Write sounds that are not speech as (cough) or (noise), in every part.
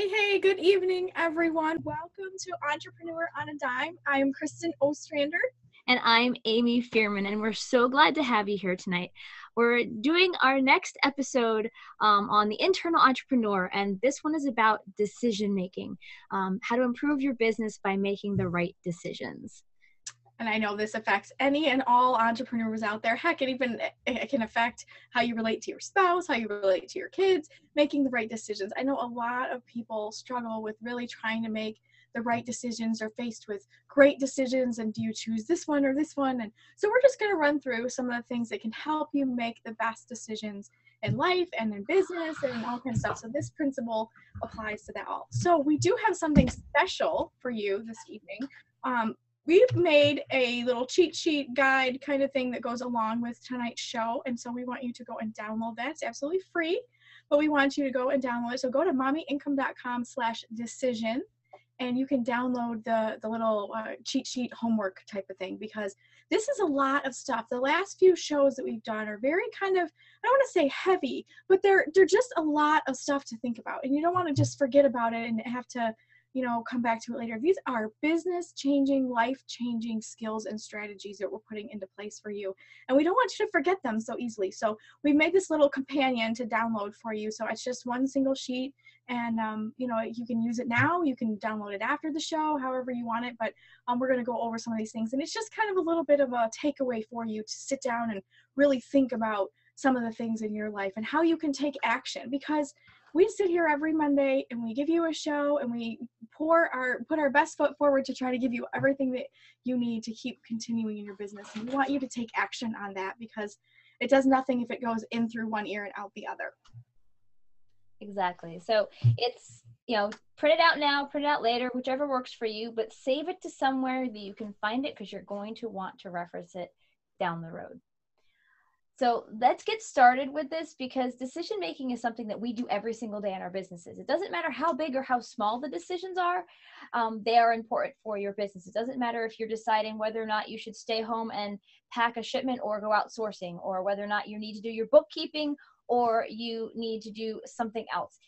Hey, hey, good evening, everyone. Welcome to Entrepreneur on a Dime. I am Kristin Ostrander. And I'm Amy Feierman, and we're so glad to have you here tonight. We're doing our next episode um, on the internal entrepreneur, and this one is about decision making um, how to improve your business by making the right decisions and I know this affects any and all entrepreneurs out there. Heck, it even it can affect how you relate to your spouse, how you relate to your kids, making the right decisions. I know a lot of people struggle with really trying to make the right decisions or faced with great decisions and do you choose this one or this one and so we're just going to run through some of the things that can help you make the best decisions in life and in business and all kinds of stuff so this principle applies to that all so we do have something special for you this evening um, we've made a little cheat sheet guide kind of thing that goes along with tonight's show. And so we want you to go and download that. It's absolutely free, but we want you to go and download it. So go to mommyincome.com slash decision and you can download the, the little uh, cheat sheet homework type of thing because this is a lot of stuff. The last few shows that we've done are very kind of, I don't want to say heavy, but they're, they're just a lot of stuff to think about. And you don't want to just forget about it and have to you know, come back to it later. These are business changing, life changing skills and strategies that we're putting into place for you. And we don't want you to forget them so easily. So we made this little companion to download for you. So it's just one single sheet and um, you know you can use it now you can download it after the show however you want it but um, we're going to go over some of these things and it's just kind of a little bit of a takeaway for you to sit down and really think about some of the things in your life and how you can take action because we sit here every Monday and we give you a show and we pour our put our best foot forward to try to give you everything that you need to keep continuing in your business. And we want you to take action on that because it does nothing if it goes in through one ear and out the other. Exactly. So it's you know, print it out now, print it out later, whichever works for you, but save it to somewhere that you can find it because you're going to want to reference it down the road. So let's get started with this because decision making is something that we do every single day in our businesses. It doesn't matter how big or how small the decisions are, um, they are important for your business. It doesn't matter if you're deciding whether or not you should stay home and pack a shipment or go outsourcing, or whether or not you need to do your bookkeeping or you need to do something else.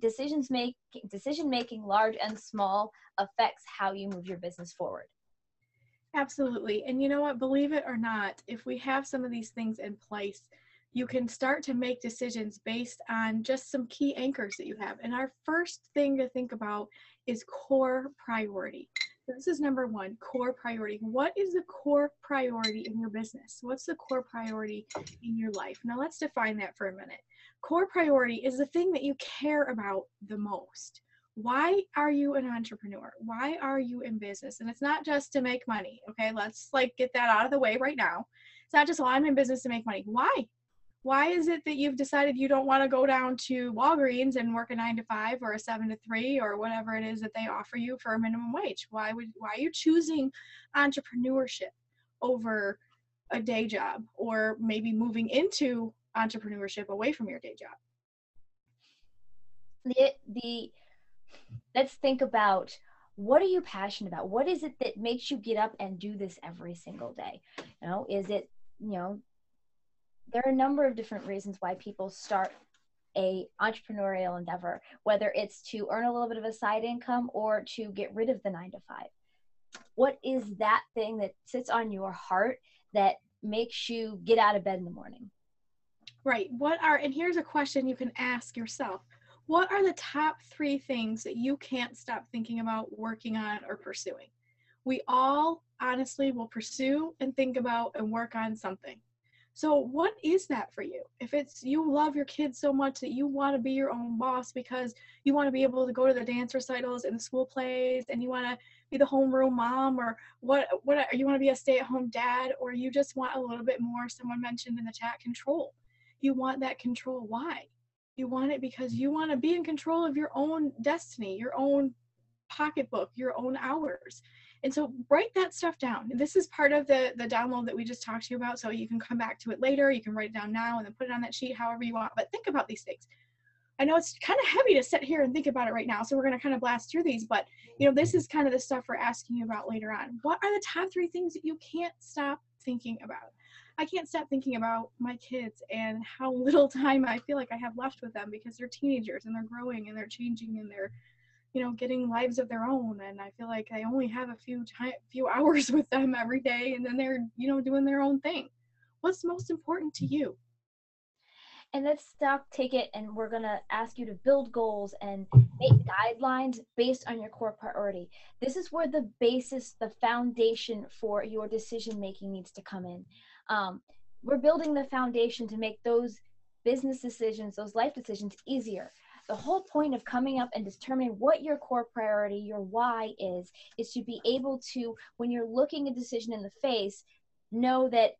Decisions make decision making, large and small, affects how you move your business forward. Absolutely. And you know what? Believe it or not, if we have some of these things in place, you can start to make decisions based on just some key anchors that you have. And our first thing to think about is core priority. this is number one core priority. What is the core priority in your business? What's the core priority in your life? Now, let's define that for a minute. Core priority is the thing that you care about the most why are you an entrepreneur? Why are you in business? And it's not just to make money. Okay, let's like get that out of the way right now. It's not just, well, I'm in business to make money. Why? Why is it that you've decided you don't want to go down to Walgreens and work a nine to five or a seven to three or whatever it is that they offer you for a minimum wage? Why would why are you choosing entrepreneurship over a day job or maybe moving into entrepreneurship away from your day job? The the let's think about what are you passionate about? What is it that makes you get up and do this every single day? You know is it you know there are a number of different reasons why people start a entrepreneurial endeavor whether it's to earn a little bit of a side income or to get rid of the 9 to 5 what is that thing that sits on your heart that makes you get out of bed in the morning? Right. What are and here's a question you can ask yourself what are the top three things that you can't stop thinking about working on or pursuing? We all honestly will pursue and think about and work on something. So, what is that for you? If it's you love your kids so much that you want to be your own boss because you want to be able to go to the dance recitals and the school plays and you want to be the homeroom mom or what what you want to be a stay-at-home dad or you just want a little bit more someone mentioned in the chat control. You want that control. Why? You want it because you want to be in control of your own destiny, your own pocketbook, your own hours. And so write that stuff down. This is part of the, the download that we just talked to you about. So you can come back to it later. You can write it down now and then put it on that sheet however you want. But think about these things. I know it's kind of heavy to sit here and think about it right now. So we're going to kind of blast through these. But, you know, this is kind of the stuff we're asking you about later on. What are the top three things that you can't stop thinking about? I can't stop thinking about my kids and how (laughs) little time I feel like I have left with them because they're teenagers and they're growing and they're changing and they're you know getting lives of their own. And i feel like i only have a few time (laughs) few hours (laughs) with them every day and then they're you know doing their own thing. What's most important to you? And let's stock take it and we're to ask you to build goals and make guidelines based on your core priority. This is where the basis the foundation for your decision making needs to come in um, we're building the foundation to make those business decisions those life decisions easier the whole point of coming up and determining what your core priority your why is is to be able to when you're looking a decision in the face know that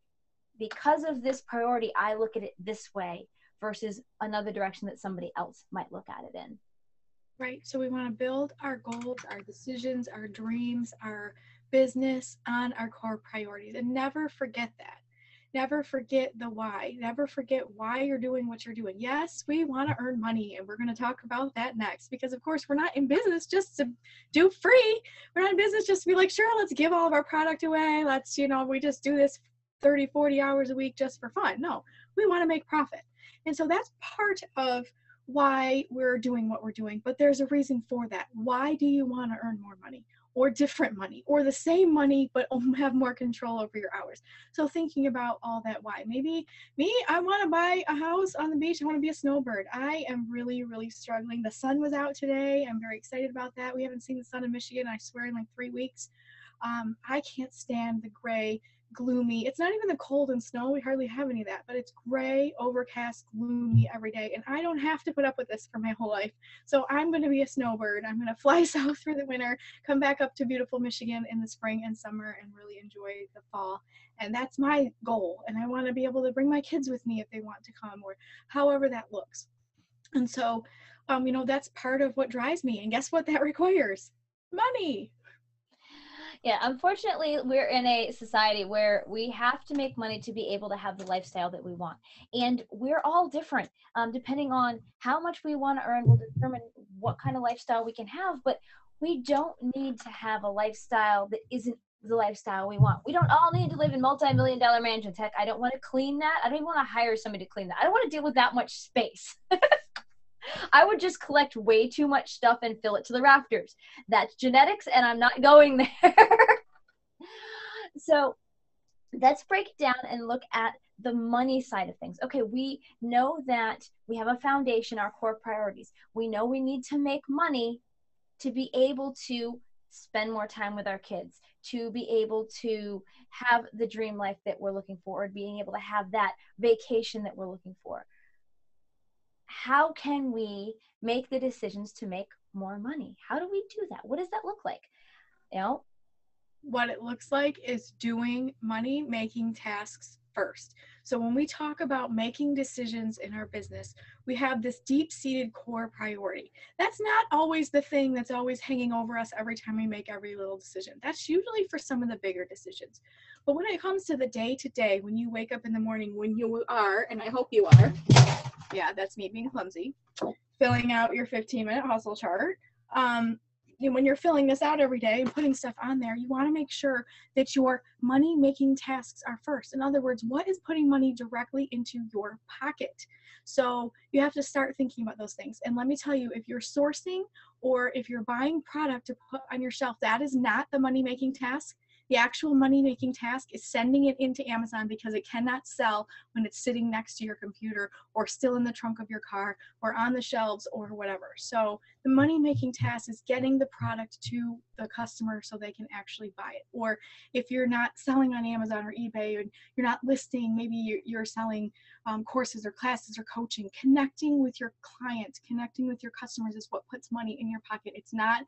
because of this priority i look at it this way versus another direction that somebody else might look at it in. Right. So we want to build our goals, our decisions, our dreams, our business on our core priorities and never forget that. Never forget the why. Never forget why you're doing what you're doing. Yes, we want to earn money, and we're going to talk about that next because, of course, we're not in business just to do free. We're not in business just to be like, sure, let's give all of our product away. Let's, you know, we just do this 30, 40 hours a week just for fun. No, we want to make profit. And so that's part of why we're doing what we're doing. But there's a reason for that. Why do you want to earn more money? Or different money, or the same money, but (laughs) have more control over your hours. So, thinking about all that why. Maybe me, I want to buy a house on the beach. I want to be a snowbird. I am really, really struggling. The sun was out today. I'm very excited about that. We haven't seen the sun in Michigan, I swear, in like three weeks. Um, I can't stand the gray gloomy. It's not even the cold and snow. We hardly have any of that, but it's gray, overcast, gloomy every day. And I don't have to put up with this for my whole life. So I'm going to be a snowbird. I'm going (laughs) to fly south for the winter, come back up to beautiful Michigan in the spring and summer, and really enjoy the fall. And that's my goal. And I want to be able to bring my kids with me if they want to come, or however that looks. And so, um, you know, that's part of what drives me. And guess what that (laughs) requires? Money yeah unfortunately we're in a society where we have to make money to be able to have the lifestyle that we want and we're all different um, depending on how much we want to earn will determine what kind of lifestyle we can have but we don't need to have a lifestyle that isn't the lifestyle we want. We don't all need to live in multi-million dollar mansions. Heck, I don't want to clean that. I don't even want to hire somebody to clean that. I don't want to deal with that much space. (laughs) I would just collect way too much stuff and fill it to the rafters. That's genetics, and I'm not going (laughs) there. so let's break down and look at the money side of things. Okay, we know that we have a foundation, our core priorities. We know we need to make money to be able to spend more time with our kids, to be able to have the dream life that we're looking for, or being able to have that vacation that we're looking for how can we make the decisions to make more money? How do we do that? What does that look like? You know, what it looks like is doing money making tasks first. So when we talk about making decisions in our business, we have this deep seated core priority. That's not always the thing that's always hanging over us every time we make every little decision. That's usually for some of the bigger decisions. But when it comes to the day to day, when you wake up in the morning, when you are, and I hope you are, yeah, that's me being clumsy, filling out your 15 minute hustle chart. Um, you know, when you're filling this out every day and putting stuff on there, you want to make sure that your money making tasks are first. In other words, what is putting money directly into your pocket? So you have to start thinking about those things. And let me tell you, if you're sourcing or if you're buying product to put on your shelf, that is not the money making task. The actual money making task is sending it into Amazon because it cannot sell when it's sitting next to your computer or still in the trunk of your car or on the shelves or whatever. So the money making task is getting the product to the customer so they can actually buy it. Or if you're not selling on Amazon or eBay and you're not listing, maybe you're selling um, courses or classes or coaching, connecting with your clients, connecting with your customers is what puts money in your pocket. It's not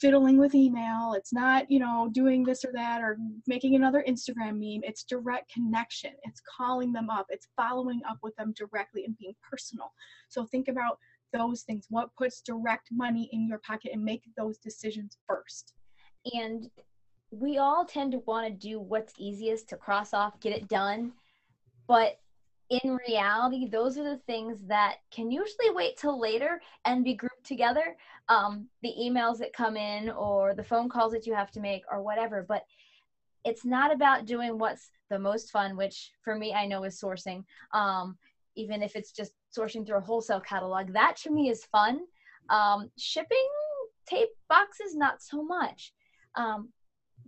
fiddling with email. It's not, you know, doing this or that or making another Instagram meme. It's direct connection. It's calling them up. It's following up with them directly and being personal. So think about those things. What puts direct money in your pocket and make those decisions first. And we all tend to want to do what's easiest to cross off, get it done. But in reality, those are the things that can usually wait till later and be grouped together. Um, the emails that come in, or the phone calls that you have to make, or whatever. But it's not about doing what's the most fun, which for me, I know is sourcing. Um, even if it's just sourcing through a wholesale catalog, that to me is fun. Um, shipping tape boxes, not so much. Um,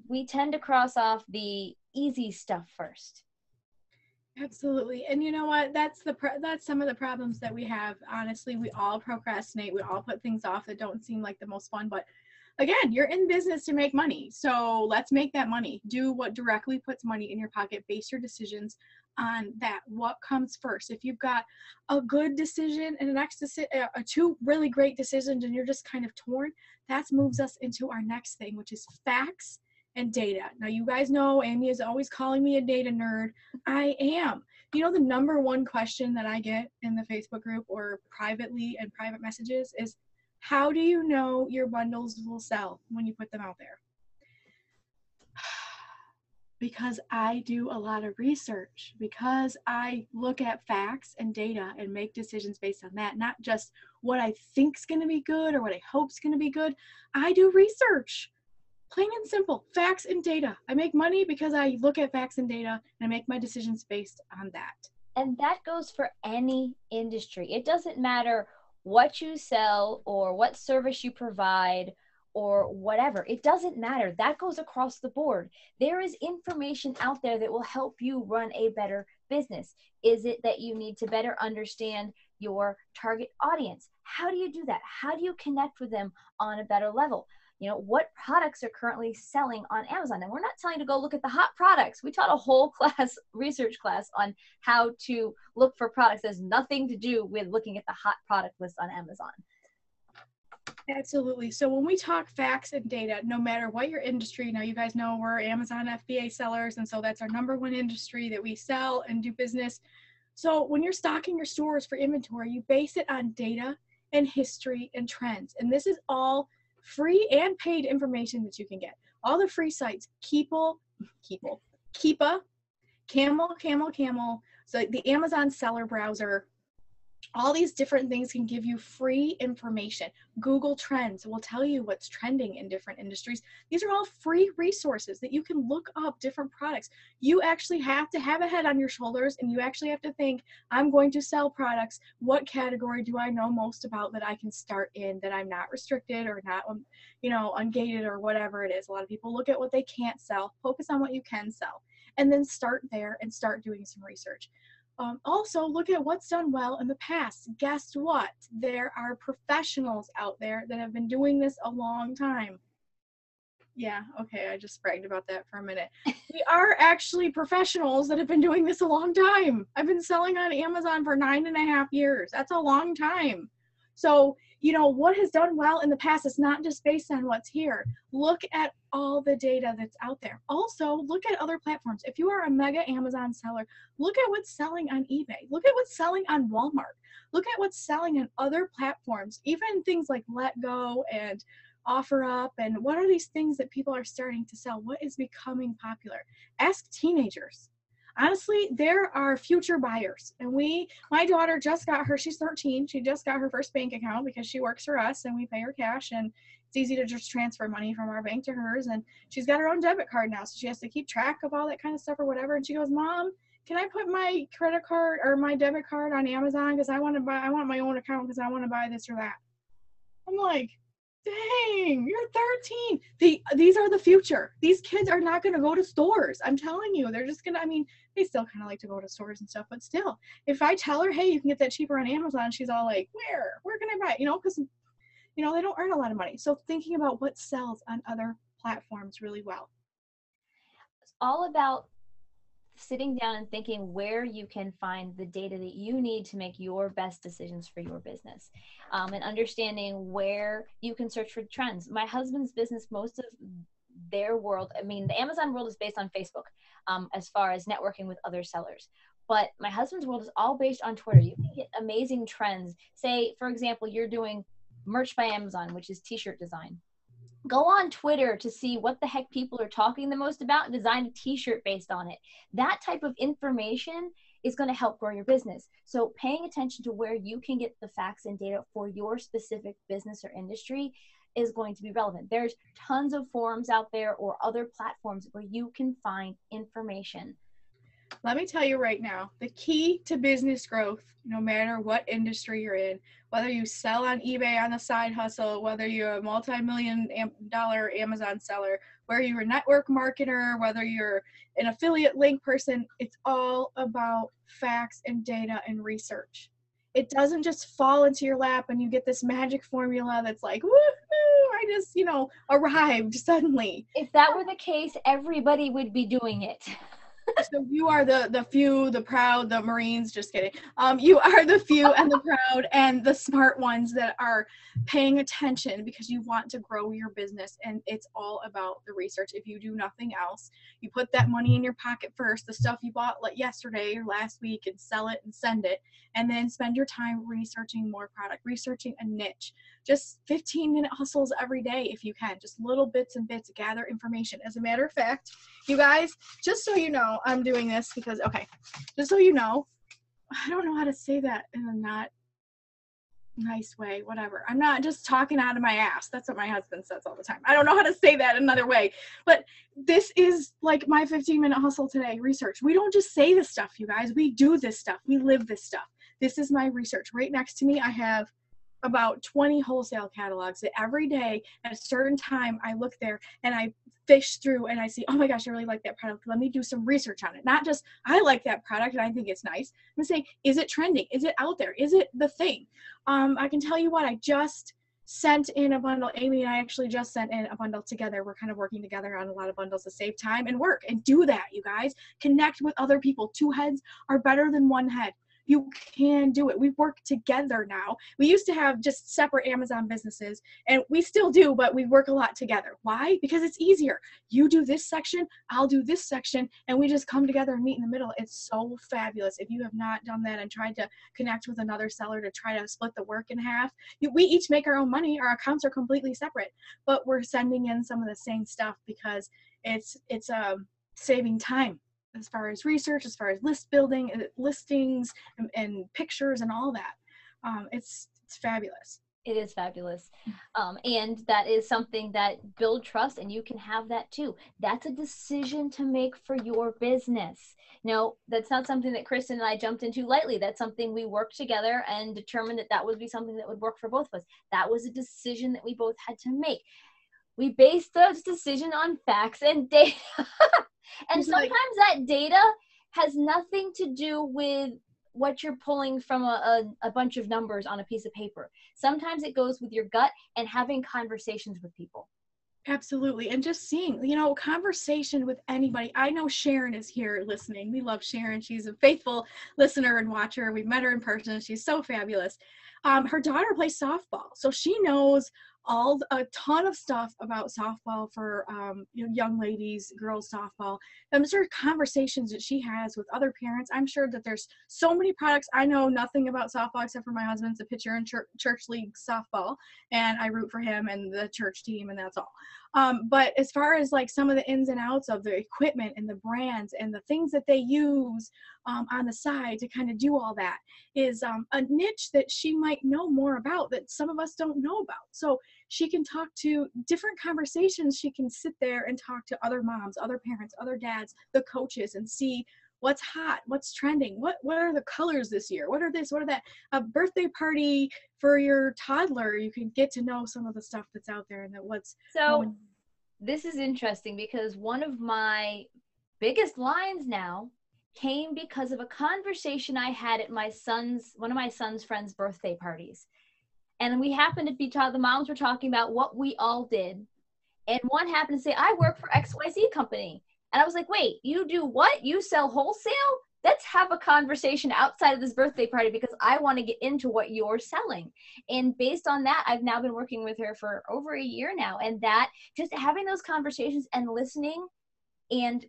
we tend to cross off the easy stuff first. Absolutely. And you know what? That's the pro- that's some of the problems that we have. Honestly, we all procrastinate. We all put things off that don't seem like the most fun, but again, you're in business to make money. So, let's make that money. Do what directly puts money in your pocket. Base your decisions on that. What comes first? If you've got a good decision and the next deci- uh, two really great decisions and you're just kind of torn, that moves us into our next thing, which is facts and data. Now, you guys know Amy is always calling me a data nerd. I am. You know, the number one question that I get in the Facebook group or privately and private messages is how do you know your bundles will sell when you put them out there? (sighs) because I do a lot of research, because I look at facts and data and make decisions based on that, not just what I think's going to be good or what I hope's going to be good. I do research plain and simple facts and data. I make money because i look at facts and data and i make my decisions based on that. And that goes for any industry. It doesn't matter what you sell or what service you provide or whatever. It doesn't matter. That goes across the board. There is information out there that will help you run a better business. Is it that you need to better understand your target audience? How do you do that? How do you connect with them on a better level you know what products are currently selling on amazon and we're not telling you to go look at the hot products we taught a whole (laughs) class research class on how to look for products there's nothing to do with looking at the hot product list on amazon Absolutely. So when we talk facts and data, no matter what your industry, now you guys know we're Amazon FBA sellers, and so that's our number one industry that we sell and do business. So when you're stocking your stores for inventory, you base it on data and history and trends. And this is all free and paid information that you can get. All the free sites, Keeple, Keeple, Keepa, Camel, Camel, Camel, so the Amazon seller browser, all these different things can give you free information. Google Trends will tell you what's trending in different industries. These are all free resources that you can look up different products. You actually have to have a head on your shoulders and you actually have to think, I'm going to sell products. What category do I know most about that I can start in that I'm not restricted or not, um, you know, ungated or whatever it is. A lot of people look at what they can't sell, focus on what you can sell, and then start there and start doing some research. Um, also, look at what's done well in the past. Guess what? There are professionals out there that have been doing this a long time. Yeah, okay, I just bragged about that for a minute. (laughs) we are actually professionals that have been doing this a long time. I've been selling on Amazon for nine and a half years. That's a long time. So, you know, what has done well in the past is not just based on what's here. Look at all the data that's out there. Also, look at other platforms. If you are a mega Amazon seller, look at what's selling on eBay. Look at what's selling on Walmart. Look at what's selling on other platforms, even things like Letgo and OfferUp and what are these things that people are starting to sell? What is becoming popular? Ask teenagers honestly, there are future buyers. And we, my daughter just got her, she's 13, she just got her first bank account because she works for us and we pay her cash. And it's easy to just transfer money from our bank to hers. And she's got her own debit card now. So she has to keep track of all that kind of stuff or whatever. And she goes, Mom, can I put my credit card or my debit card on Amazon? Because I want to buy, I want my own account because I want to buy this or that. I'm like, dang, you're 13. The, these are the future. These kids are not going to go to stores. I'm telling you, they're just going to, I mean, they still kind of like to go to stores and stuff, but still, if I tell her, hey, you can get that cheaper on Amazon, she's all like, where? Where can I buy it? You know, because, you know, they don't earn a lot of money. So thinking about what sells on other platforms really well. It's all about sitting down and thinking where you can find the data that you need to make your best decisions for your business um, and understanding where you can search for trends. My husband's business most of their world i mean the amazon world is based on facebook um, as far as networking with other sellers. But my husband's world is all based on twitter. You can get amazing trends. Say for example you're doing merch by amazon which is t-shirt design go on Twitter to see what the heck people are talking the most about and design a t-shirt based on it. That type of information is going to help grow your business. So paying attention to where you can get the facts and data for your specific business or industry is going to be relevant. There's tons of forums out there or other platforms where you can find information. Let me tell you right now the key to business growth, no matter what industry you're in, whether you sell on eBay on the side hustle, whether you're a multi million dollar Amazon seller, whether you're a network marketer, whether you're an affiliate link person, it's all about facts and data and research. It doesn't just fall into your lap and you get this magic formula that's like, woohoo, I just, you know, arrived suddenly. If that were the case, everybody would be doing it. (laughs) so you are the the few, the proud, the Marines. Just kidding. Um, you are the few and the proud and the smart ones that are paying attention because you want to grow your business, and it's all about the research. If you do nothing else, you put that money in your pocket first, the stuff you bought like yesterday or last week, and sell it and send it, and then spend your time researching more product, researching a niche. Just 15 minute hustles every day if you can. Just little bits and bits, gather information. As a matter of fact, you guys, just so you know, I'm doing this because, okay, just so you know, I don't know how to say that in a not nice way, whatever. I'm not just talking out of my ass. That's what my husband says all the time. I don't know how to say that another way. But this is like my 15 minute hustle today research. We don't just say this stuff, you guys. We do this stuff. We live this stuff. This is my research. Right next to me, I have about 20 wholesale catalogs that every day at a certain time I look there and I fish through and I see, oh my gosh, I really like that product. Let me do some research on it. Not just I like that product and I think it's nice. I'm saying, is it trending? Is it out there? Is it the thing? Um, I can tell you what, I just sent in a bundle. Amy and I actually just sent in a bundle together. We're kind of working together on a lot of bundles to save time and work and do that, you guys. Connect with other people. Two heads are better than one head you can do it. We work together now. We used to have just separate Amazon businesses, and we still do, but we work a lot together. Why? Because it's easier. You do this section, I'll do this section, and we just come together and meet in the middle. It's so fabulous. If you have not done that and tried to connect with another seller to try to split the work in half, we each make our own money. Our accounts are completely separate, but we're sending in some of the same stuff because it's it's um saving time as far as research, as far as list building, uh, listings, and, and pictures, and all that. Um, it's it's fabulous. It is fabulous, um, and that is something that build trust, and you can have that too. That's a decision to make for your business. No, that's not something that Kristin and I jumped into lightly. That's something we worked together and determined that that would be something that would work for both of us. That was a decision that we both had to make. We base those decision on facts and data. (laughs) and sometimes like, that data has nothing to do with what you're pulling from a, a, a, bunch of numbers on a piece of paper. Sometimes it goes with your gut and having conversations with people. Absolutely. And just seeing, you know, conversation with anybody. I know Sharon is here listening. We love Sharon. She's a faithful listener and watcher. We've met her in person. She's so fabulous. Um, her daughter plays softball. So she knows all a ton of stuff about softball for um, you know, young ladies, girls softball. I'm sure conversations that she has with other parents. I'm sure that there's so many products. I know nothing about softball except for my husband's a pitcher in church, church league softball, and I root for him and the church team, and that's all. Um, but as far as like some of the ins and outs of the equipment and the brands and the things that they use um, on the side to kind of do all that is um, a niche that she might know more about that some of us don't know about. So she can talk to different conversations. She can sit there and talk to other moms, other parents, other dads, the coaches, and see what's hot what's trending what what are the colors this year? What are this what are that? A birthday party for your toddler you can get to know some of the stuff that's out there and that what's so this is interesting because one of my biggest lines now came because of a conversation i had at my son's one of my son's friends birthday parties and we happened to be the moms were talking about what we all did. And one happened to say i work for xyz company. And i was like wait you do what? You sell wholesale? Let's have a conversation outside of this birthday party because i want to get into what you're selling. And based on that i've now been working with her for over a year now. And that just having those conversations and listening and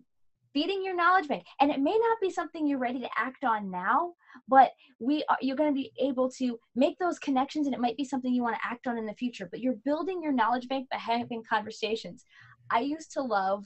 feeding your knowledge bank. And it may not be something you're ready to act on now but we are, you're going to be able to make those connections and it might be something you want to act on in the future but you're building your knowledge bank by having conversations. I used to love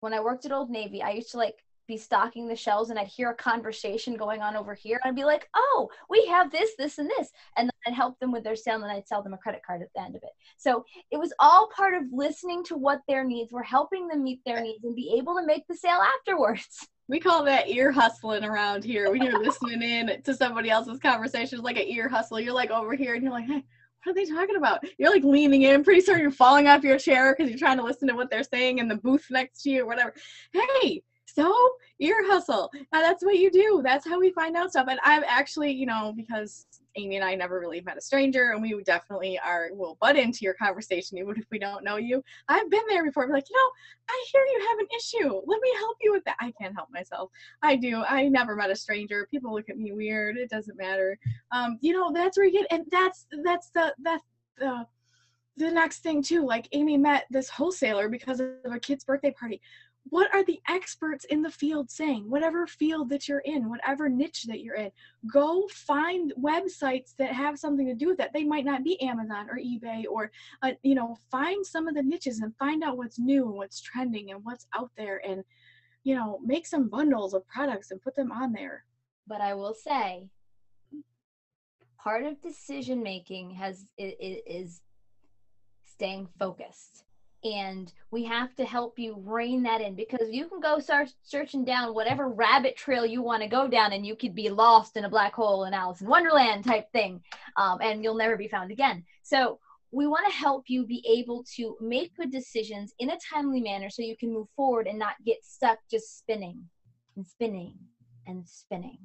when i worked at old navy i used to like be stocking the shelves and I'd hear a conversation going on over here. And I'd be like, oh, we have this, this, and this. And then I'd help them with their sale and I'd sell them a credit card at the end of it. So it was all part of listening to what their needs were, helping them meet their needs and be able to make the sale afterwards. (laughs) We call that ear hustling around here when you're listening in to somebody else's conversation. It's like an ear hustle. You're like over here and you're like, hey, what are they talking about? You're like leaning in. Pretty soon you're falling off your chair because you're trying to listen to what they're saying in the booth next to you or whatever. Hey, so ear hustle. Now that's what you do. That's how we find out stuff. And I've actually, you know, because Amy and I never really met a stranger, and we definitely are will butt into your conversation even if we don't know you. I've been there before. I'm like, you know, I hear you have an issue. Let me help you with that. I can't help myself. I do. I never met a stranger. People look at me weird. It doesn't matter. Um, you know, that's where you get, and that's that's the that's the the next thing too. Like Amy met this wholesaler because of a kid's birthday party what are the experts in the field saying? Whatever field that you're in whatever niche that you're in go find websites that have something to do with that. They might not be amazon or ebay or uh, you know find some of the niches and find out what's new and what's trending and what's out there and you know make some bundles of products and put them on there. But i will say part of decision making has is staying focused and we have to help you rein that in because you can go start searching down whatever rabbit trail you want to go down and you could be lost in a black hole in alice in wonderland type thing um, and you'll never be found again. So we want to help you be able to make good decisions in a timely manner so you can move forward and not get stuck just spinning and spinning and spinning.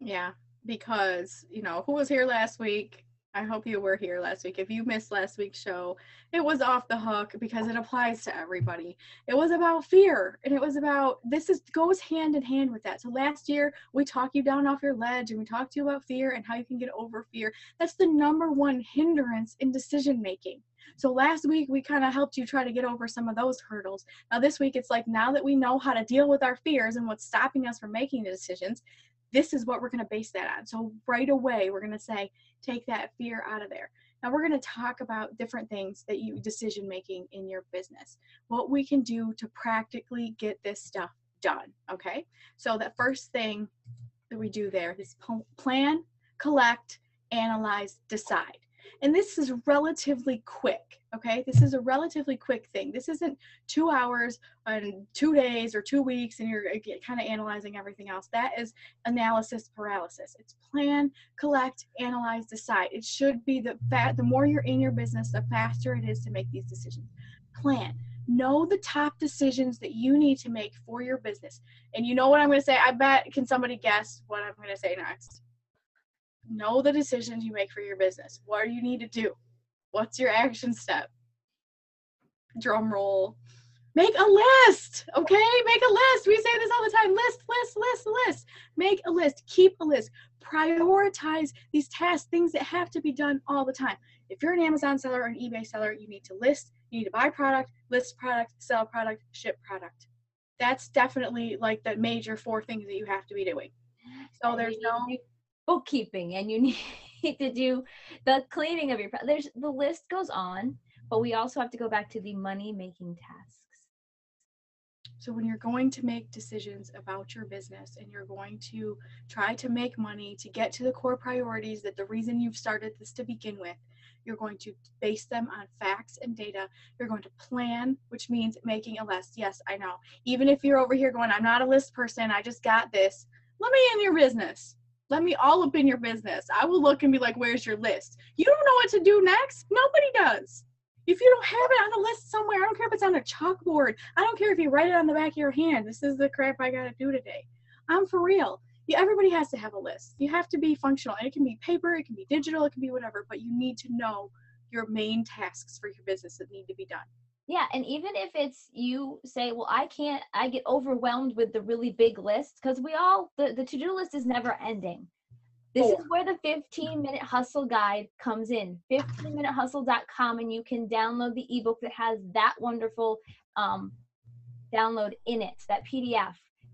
Yeah because you know who was here last week I hope you were here last week. If you missed last week's show, it was off the hook because it applies to everybody. It was about fear and it was about this is goes hand in hand with that. So last year we talked you down off your ledge and we talked to you about fear and how you can get over fear. That's the number one hindrance in decision making. So last week we kind of helped you try to get over some of those hurdles. Now this week it's like now that we know how to deal with our fears and what's stopping us from making the decisions, this is what we're going to base that on. So right away, we're going to say, take that fear out of there. Now we're going to talk about different things that you decision making in your business. What we can do to practically get this stuff done, okay? So the first thing that we do there is plan, collect, analyze, decide. And this is relatively quick, okay? This is a relatively quick thing. This isn't two hours and two days or two weeks and you're uh, kind of analyzing everything else. That is analysis paralysis. It's plan, collect, analyze, decide. It should be the fat, the more you're in your business, the faster it is to make these decisions. Plan. Know the top decisions that you need to make for your business. And you know what I'm going to say? I bet, can somebody guess what I'm going to say next? Know the decisions you make for your business. What do you need to do? What's your action step? Drum roll. Make a list, okay? Make a list. We say this all the time list, list, list, list. Make a list. Keep a list. Prioritize these tasks, things that have to be done all the time. If you're an Amazon seller or an eBay seller, you need to list, you need to buy product, list product, sell product, ship product. That's definitely like the major four things that you have to be doing. So there's no bookkeeping and you (laughs) need to do the cleaning of your there's the list goes on but we also have to go back to the money making tasks. So when you're going to make decisions about your business and you're going to try to make money to get to the core priorities that the reason you've started this to begin with you're going to base them on facts and data. You're going to plan which means making a list. Yes i know. Even if you're over here going i'm not a list person. I just got this. Let me in your business let me all up in your business. I will look and be like, where's your list? You don't know what to do next? Nobody does. If you don't have it on a list somewhere, I don't care if it's on a chalkboard. I don't care if you write it on the back of your hand. This is the crap I got to do today. I'm for real. Everybody has to have a list. You have to be functional. And it can be paper, it can be digital, it can be whatever, but you need to know your main tasks for your business that need to be done. Yeah, and even if it's you say, well, I can't, I get overwhelmed with the really big list because we all, the, the to do list is never ending. This is where the 15 minute hustle guide comes in 15minutehustle.com, and you can download the ebook that has that wonderful um, download in it, that PDF.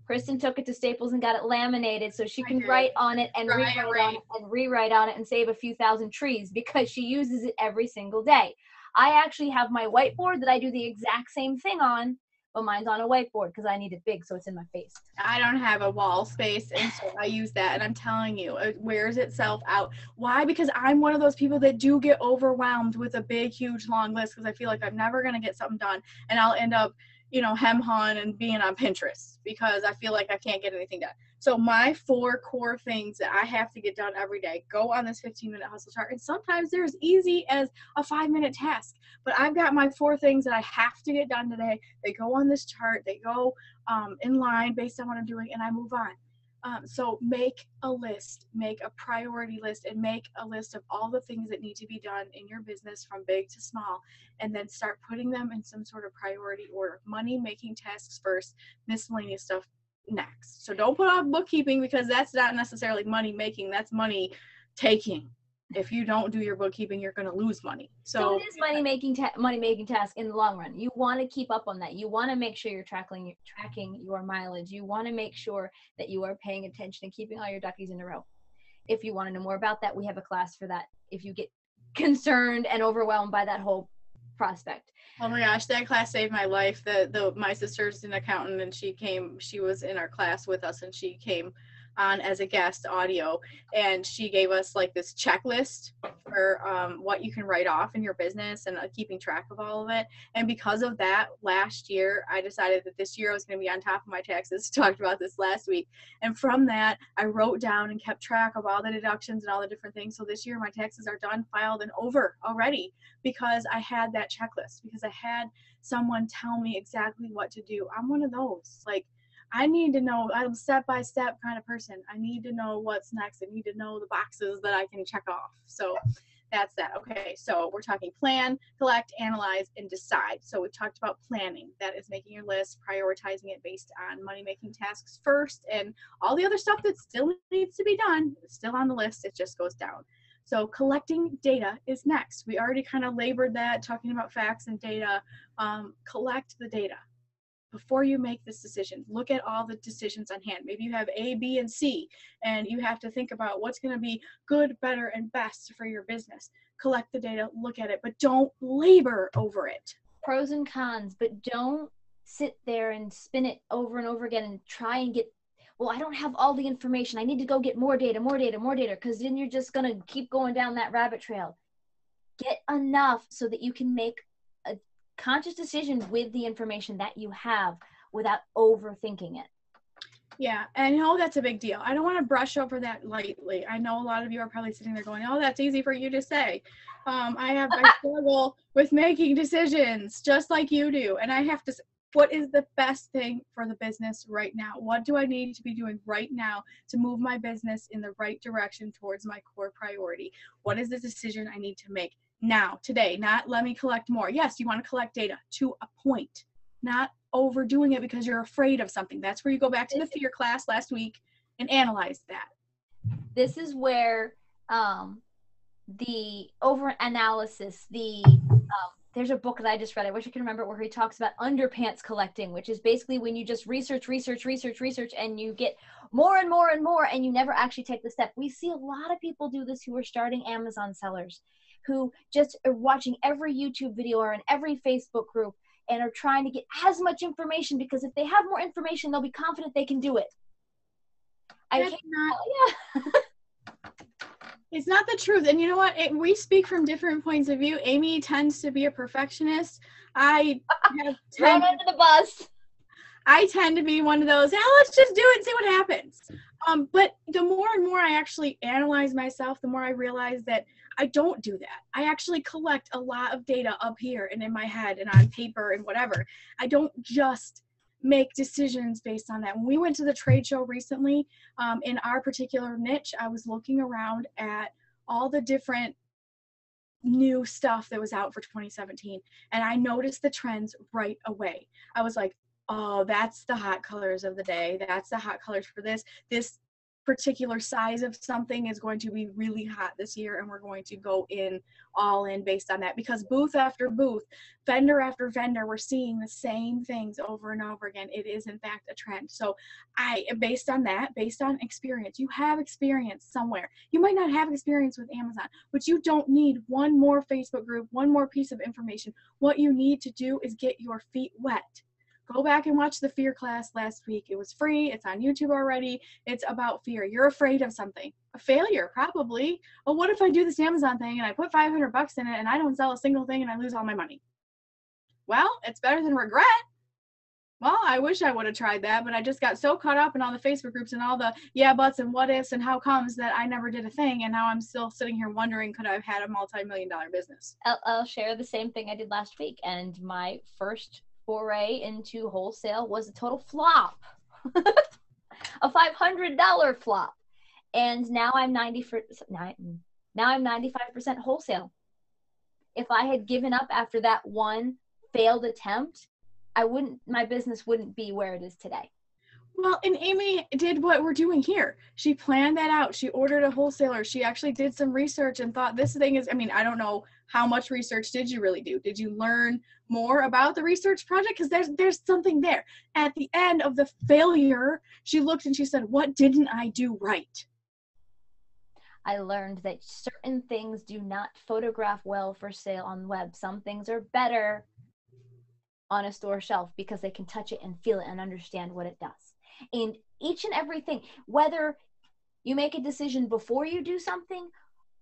Kristin took it to Staples and got it laminated so she can write on it and rewrite on it and rewrite on it and save a few thousand trees because she uses it every single day. I actually have my whiteboard that I do the exact same thing on, but mine's on a whiteboard because I need it big so it's in my face. I don't have a wall space, and so I use that. And I'm telling you, it wears itself out. Why? Because I'm one of those people that do get overwhelmed with a big, huge, long list because I feel like I'm never going to get something done. And I'll end up you know, hem hun and being on Pinterest because I feel like I can't get anything done. So my four core things that I have to get done every day go on this 15 minute hustle chart. And sometimes they're as easy as a five minute task. But I've got my four things that I have to get done today. They go on this chart, they go um, in line based on what I'm doing, and I move on. Um, so make a list, make a priority list, and make a list of all the things that need to be done in your business from big to small, and then start putting them in some sort of priority order. Money making tasks first, miscellaneous stuff next. So don't put off bookkeeping because that's not necessarily money making, that's money taking if you don't do your bookkeeping, you're going to lose money. So, so, it is money making ta- money making task in the long run. You want to keep up on that. You want to make sure you're tracking tracking your mileage. You want to make sure that you are paying attention and keeping all your duckies in a row. If you want to know more about that, we have a class for that. If you get concerned and overwhelmed by that whole prospect. Oh my gosh, that class saved my life. The the my sister's an accountant and she came she was in our class with us and she came on as a guest audio. And she gave us like this checklist for um, what you can write off in your business and uh, keeping track of all of it. And because of that last year i decided that this year i was going to be on top of my taxes. (laughs) Talked about this last week. And from that i wrote down and kept track of all the deductions and all the different things. So this year my taxes are done filed and over already because i had that checklist because i had someone tell me exactly what to do. I'm one of those like I need to know. I'm step by step kind of person. I need to know what's next. I need to know the boxes that I can check off. So that's that. Okay, so we're talking plan, collect, analyze, and decide. So we talked about planning. That is making your list, prioritizing it based on money making tasks first, and all the other stuff that still needs to be done, still on the list, it just goes down. So collecting data is next. We already kind of labored that, talking about facts and data. Um, collect the data before you make this decision look at all the decisions on hand. Maybe you have a b and c and you have to think about what's going to be good better and best for your business. Collect the data look at it but don't labor over it. Pros and cons but don't sit there and spin it over and over again and try and get well i don't have all the information. I need to go get more data more data more data because then you're just going to keep going down that rabbit trail. Get enough so that you can make conscious decision with the information that you have without overthinking it. Yeah, and I know that's a big deal. I don't want to brush over that lightly. I know a lot of you are probably sitting there going, "Oh, that's easy for you to say." Um, I have I (laughs) struggle with making decisions just like you do, and I have to. What is the best thing for the business right now? What do I need to be doing right now to move my business in the right direction towards my core priority? What is the decision I need to make? Now, today, not let me collect more. Yes, you want to collect data to a point, not overdoing it because you're afraid of something. That's where you go back to the fear class last week and analyze that. This is where um, the over analysis, the um, there's a book that I just read. I wish I could remember where he talks about underpants collecting, which is basically when you just research, research, research, research, and you get more and more and more, and you never actually take the step. We see a lot of people do this who are starting Amazon sellers who just are watching every YouTube video or in every Facebook group and are trying to get as much information because if they have more information, they'll be confident they can do it. I can't. Not, yeah. (laughs) it's not the truth. And you know what? It, we speak from different points of view. Amy tends to be a perfectionist. I (laughs) have tend, under the bus. I tend to be one of those, yeah, let's just do it and see what happens. Um, but the more and more I actually analyze myself, the more I realize that I don't do that. I actually collect a lot of data up here and in my head and on paper and whatever. I don't just make decisions based on that. When we went to the trade show recently, um, in our particular niche, I was looking around at all the different new stuff that was out for 2017 and I noticed the trends right away. I was like, oh, that's the hot colors of the day. That's the hot colors for this. This particular size of something is going to be really hot this year and we're going to go in all in based on that because booth after booth vendor after vendor we're seeing the same things over and over again. It is in fact a trend. So i based on that based on experience you have experience somewhere. You might not have experience with amazon but you don't need one more facebook group one more piece of information. What you need to do is get your feet wet Go back and watch the fear class last week. It was free. It's on YouTube already. It's about fear. You're afraid of something. A failure, probably. Well, what if I do this Amazon thing and I put 500 bucks in it and I don't sell a single thing and I lose all my money? Well, it's better than regret. well, I wish I would have tried that, but I just got so caught up in all the Facebook groups and all the yeah buts and what ifs and how comes that I never did a thing, and now I'm still sitting here wondering could I have had a multi-million dollar business. I'll, I'll share the same thing I did last week, and my first foray into wholesale was a total flop, (laughs) a five hundred dollar flop, and now I'm ninety for now I'm ninety five percent wholesale. If I had given up after that one failed attempt, I wouldn't my business wouldn't be where it is today. Well, and Amy did what we're doing here. She planned that out. She ordered a wholesaler. She actually did some research and thought this thing is I mean, I don't know how much research did you really do? Did you learn more about the research project because there's there's something there. At the end of the failure, she looked and she said, "What didn't I do right?" I learned that certain things do not photograph well for sale on the web. Some things are better on a store shelf because they can touch it and feel it and understand what it does. And each and everything, whether you make a decision before you do something,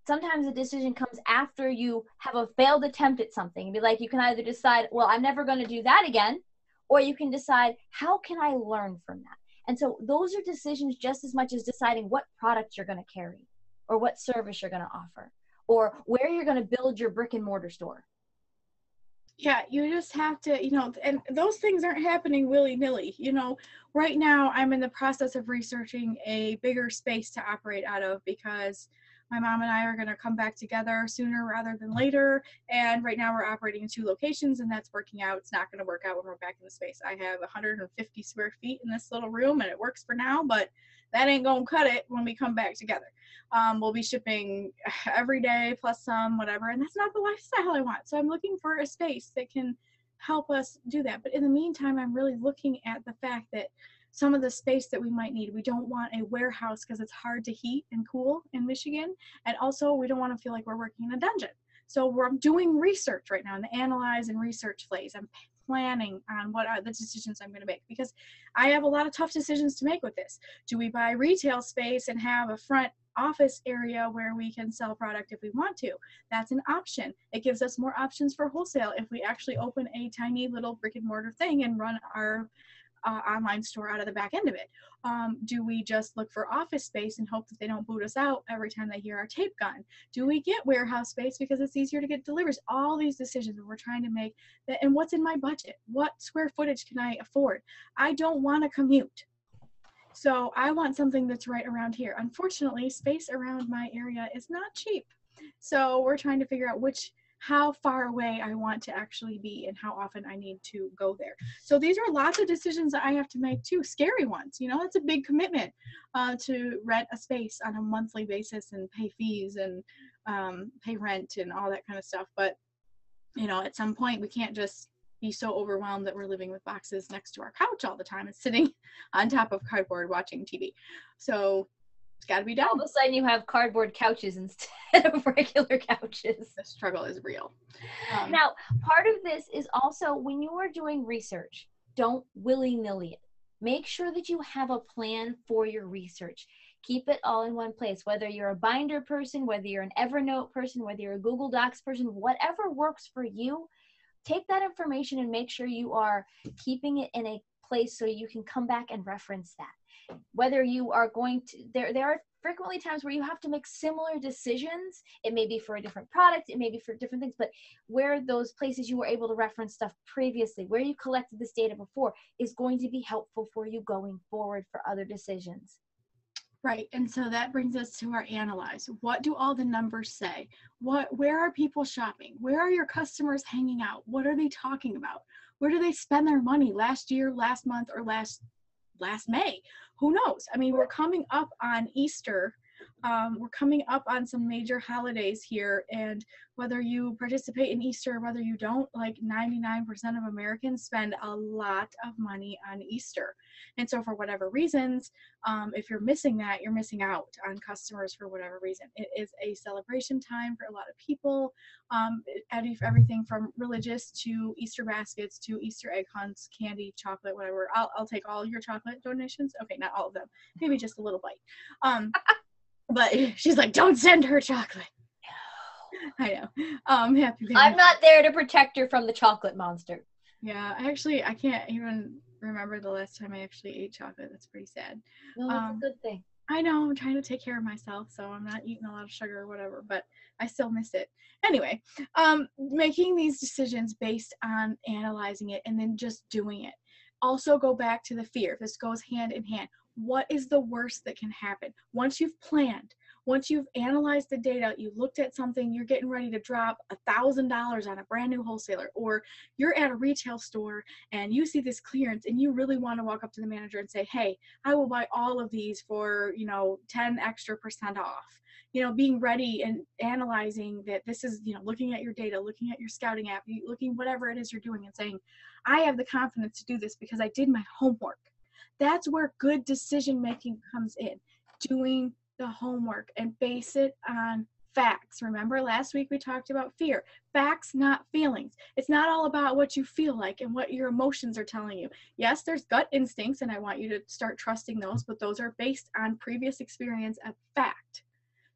sometimes a decision comes after you have a failed attempt at something. Be like, you can either decide, well, I'm never going to do that again, or you can decide, how can I learn from that? And so those are decisions just as much as deciding what product you're going to carry, or what service you're going to offer, or where you're going to build your brick and mortar store yeah you just have to you know and those things aren't happening willy-nilly you know. Right now i'm in the process of researching a bigger space to operate out of because my mom and i are going to come back together sooner rather than later. And right now we're operating in two locations and that's working out. It's not going to work out when we're back in the space. I have 150 square feet in this little room and it works for now but that ain't gonna cut it when we come back together. Um, we'll be shipping (sighs) every day plus some, whatever, and that's not the lifestyle I want. So I'm looking for a space that can help us do that. But in the meantime, I'm really looking at the fact that some of the space that we might need. We don't want a warehouse because it's hard to heat and cool in Michigan. And also, we don't want to feel like we're working in a dungeon. So we're doing research right now in the analyze and research phase. I'm planning on what are the decisions I'm going to make because I have a lot of tough decisions to make with this. Do we buy retail space and have a front office area where we can sell product if we want to? That's an option. It gives us more options for wholesale if we actually open a tiny little brick and mortar thing and run our uh, online store out of the back end of it? Um, do we just look for office space and hope that they don't boot us out every time they hear our tape gun? Do we get warehouse space because it's easier to get deliveries? All these decisions that we're trying to make, that, and what's in my budget? What square footage can I afford? I don't want to commute. So I want something that's right around here. Unfortunately, space around my area is not cheap. So we're trying to figure out which how far away I want to actually be and how often I need to go there. So these are lots of decisions that I have to make too, scary ones. You know, that's a big commitment uh, to rent a space on a monthly basis and pay fees and um, pay rent and all that kind of stuff. But, you know, at some point we can't just be so overwhelmed that we're living with boxes next to our couch all the time and sitting (laughs) on top of cardboard watching TV. So it's got to be done. All of a sudden, you have cardboard couches (laughs) instead of regular couches. The struggle is real. Um, now, part of this is also when you are doing research, don't willy nilly it. Make sure that you have a plan for your research. Keep it all in one place, whether you're a binder person, whether you're an Evernote person, whether you're a Google Docs person, whatever works for you. Take that information and make sure you are keeping it in a place so you can come back and reference that whether you are going to there there are frequently times where you have to make similar decisions it may be for a different product it may be for different things but where those places you were able to reference stuff previously where you collected this data before is going to be helpful for you going forward for other decisions Right. And so that brings us to our analyze. What do all the numbers say? What where are people shopping? Where are your customers hanging out? What are they talking about? Where do they spend their money last year, last month, or last last May. Who knows? I mean, we're coming up on Easter um, we're coming up on some major holidays here and whether you participate in easter or whether you don't like 99% of americans spend a lot of money on easter. And so for whatever reasons um, if you're missing that you're missing out on customers for whatever reason. It is a celebration time for a lot of people um, everything from religious to easter baskets to easter egg hunts candy chocolate whatever i'll, I'll take all your chocolate donations. Okay not all of them. Maybe just a little bite. Um, but (laughs) she's like, don't send her chocolate. No. I know. Um, happy. I'm not there to protect her from the chocolate monster. Yeah, I actually, I can't even. remember the last time I actually ate chocolate. That's pretty sad. No, that's Um, a good thing. I know I'm trying to take care of myself, so I'm not eating a lot of sugar or whatever, but I still miss it. Anyway, um, making these decisions based on analyzing it and then just doing it. Also, go back to the fear. This goes hand in hand. What is the worst that can happen? Once you've planned, once you've analyzed the data, you looked at something, you're getting ready to drop a thousand dollars on a brand new wholesaler, or you're at a retail store and you see this clearance and you really want to walk up to the manager and say, Hey, I will buy all of these for, you know, 10 extra percent off. You know, being ready and analyzing that this is, you know, looking at your data, looking at your scouting app, looking whatever it is you're doing and saying, I have the confidence to do this because I did my homework. That's where good decision making comes in. Doing the homework and base it on facts. Remember last week we talked about fear. Facts, not feelings. It's not all about what you feel like and what your emotions are telling you. Yes, there's gut instincts, and I want you to start trusting those, but those are based on previous experience and fact.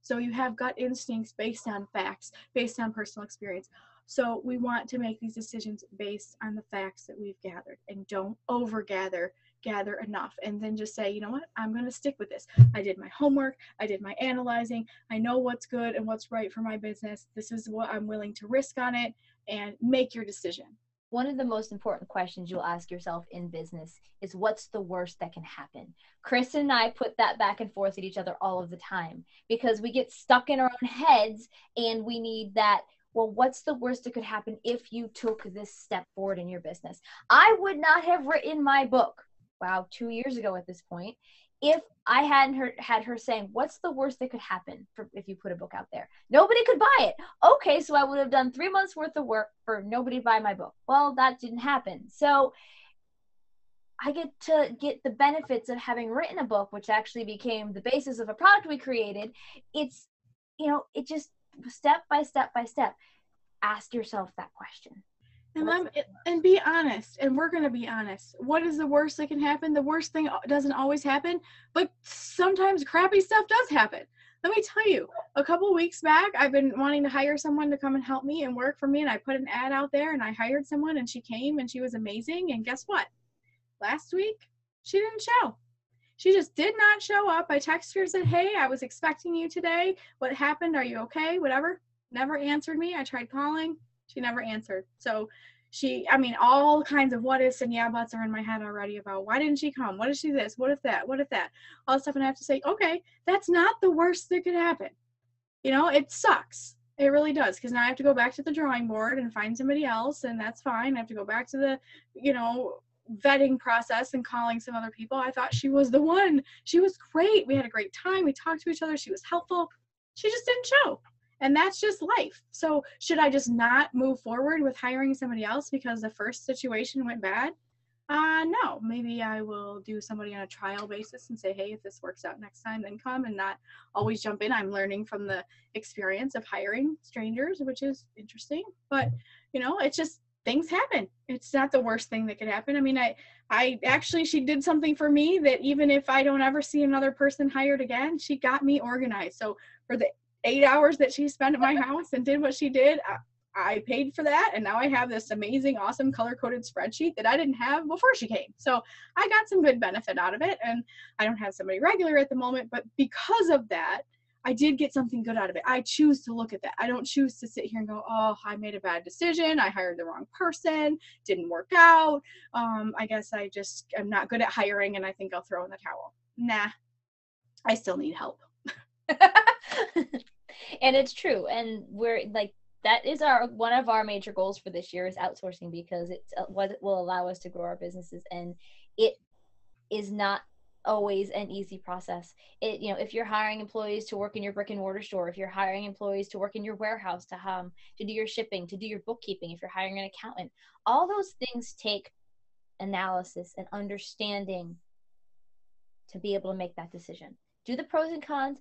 So you have gut instincts based on facts, based on personal experience. So we want to make these decisions based on the facts that we've gathered and don't overgather gather enough and then just say, you know what, I'm going to stick with this. I did my homework, I did my analyzing, I know what's good and what's right for my business. This is what I'm willing to risk on it and make your decision. One of the most important questions you'll ask yourself in business is what's the worst that can happen? Chris and I put that back and forth at each other all of the time because we get stuck in our own heads and we need that well, what's the worst that could happen if you took this step forward in your business? I would not have written my book, wow, two years ago at this point, if I hadn't heard, had her saying, what's the worst that could happen for, if you put a book out there? Nobody could buy it. Okay, so I would have done three months worth of work for nobody to buy my book. Well, that didn't happen. So I get to get the benefits of having written a book, which actually became the basis of a product we created. It's, you know, it just step by step by step. Ask yourself that question. And let and be honest, and we're gonna be honest. What is the worst that can happen? The worst thing doesn't always happen, but sometimes crappy stuff does happen. Let me tell you, a couple weeks back, I've been wanting to hire someone to come and help me and work for me, and I put an ad out there, and I hired someone, and she came, and she was amazing. And guess what? Last week, she didn't show. She just did not show up. I texted her and said, "Hey, I was expecting you today. What happened? Are you okay? Whatever." Never answered me. I tried calling. She never answered. So she, I mean, all kinds of what ifs and yeah buts are in my head already about why didn't she come? What if she this? What if that? What if that? All stuff. And I have to say, okay, that's not the worst that could happen. You know, it sucks. It really does. Because now I have to go back to the drawing board and find somebody else, and that's fine. I have to go back to the, you know, vetting process and calling some other people. I thought she was the one. She was great. We had a great time. We talked to each other. She was helpful. She just didn't show and that's just life. So should i just not move forward with hiring somebody else because the first situation went bad? Uh no. Maybe i will do somebody on a trial basis and say hey if this works out next time then come and not always jump in. I'm learning from the experience of hiring strangers which is interesting. But you know it's just things happen. It's not the worst thing that could happen. I mean i i actually she did something for me that even if i don't ever see another person hired again she got me organized. So for the eight hours that she spent at my house and did what she did, I, I paid for that. And now I have this amazing, awesome color coded spreadsheet that I didn't have before she came. So I got some good benefit out of it. And I don't have somebody regular at the moment, but because of that, I did get something good out of it. I choose to look at that. I don't choose to sit here and go, oh, I made a bad decision. I hired the wrong person. Didn't work out. Um, I guess I just am not good at hiring and I think I'll throw in the towel. Nah, I still need help. (laughs) (laughs) and it's true and we're like that is our one of our major goals for this year is outsourcing because it's uh, what will allow us to grow our businesses and it is not always an easy process. It you know if you're hiring employees to work in your brick and mortar store if you're hiring employees to work in your warehouse to um to do your shipping to do your bookkeeping if you're hiring an accountant all those things take analysis and understanding to be able to make that decision. Do the pros and cons